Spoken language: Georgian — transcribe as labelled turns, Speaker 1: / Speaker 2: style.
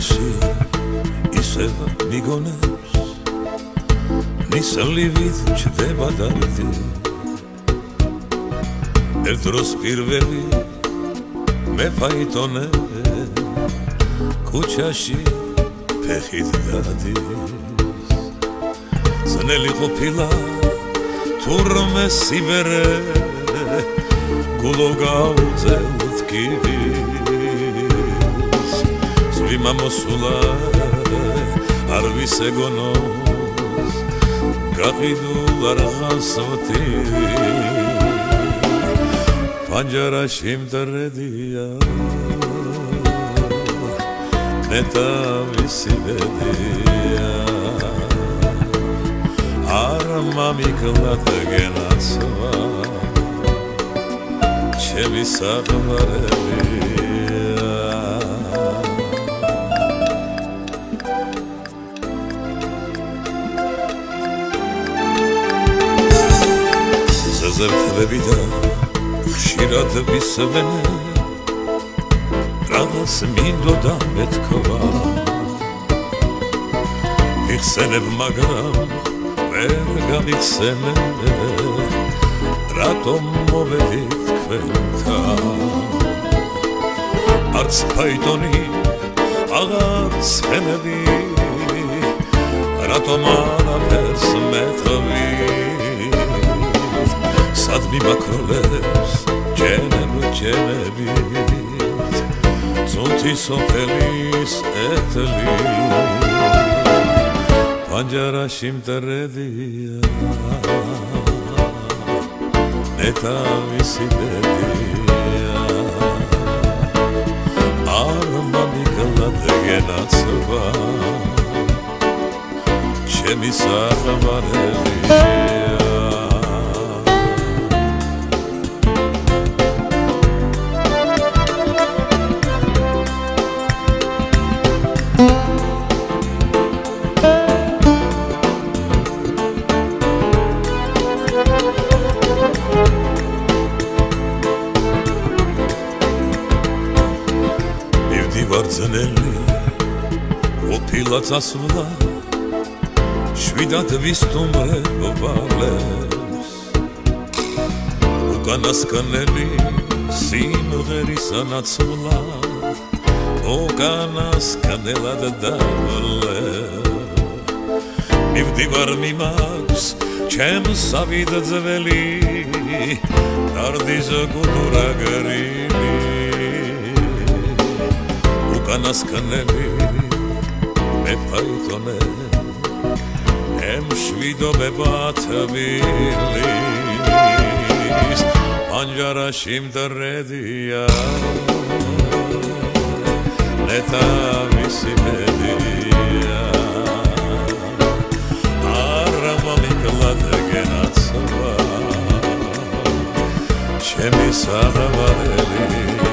Speaker 1: see სლივით ჩდება დარდი. ერთ დროს პირველი მე ფაიტონე. კუჩაში ფეხით დადის. სნელი ყოფილა თურმე სიბერე. გულო გაუძელთ კიბის. სვიმა არ ვისეგონო გაყიდულ არღასოთი. პანჯარაში მტრედია ნეტა ვისიბედია არ მამიკლად გენაცვა ჩემი საყვარელი ზერხები და ხშირად ვისვენ რაღაც მინდოდა მეთქვა. იხსენებ მაგრამ ვერ გამიხსენებ რატომ მოვედით თქვენთან არც ფაიტონი აღარც ხენები რატომ არაფერს სად მიმაქროლებს ჯენებ ჯენებით ცუთი სოფელის ეთლი პანჯარაში მტრედია ნეტა ვისიბედია არმა მიგლად გენაცვა ჩემი საყვარელი ძნელი ოფილა წასვლა შვიდად ვისტუმრე ვალებს უკანასკნელი სიმღერის ანაცვლა უკანასკნელად დავლე მივდივარ მიმაქვს ჩემს ავიდ ძველი დარდის გუდურა გრილი განასკნელი მე ფაიტონე ემ შვიდობება თბილის ანჯარაში მდრედია ნეტა მისი მედია. არა მომიკლად გენაცვა ჩემი საღვარელი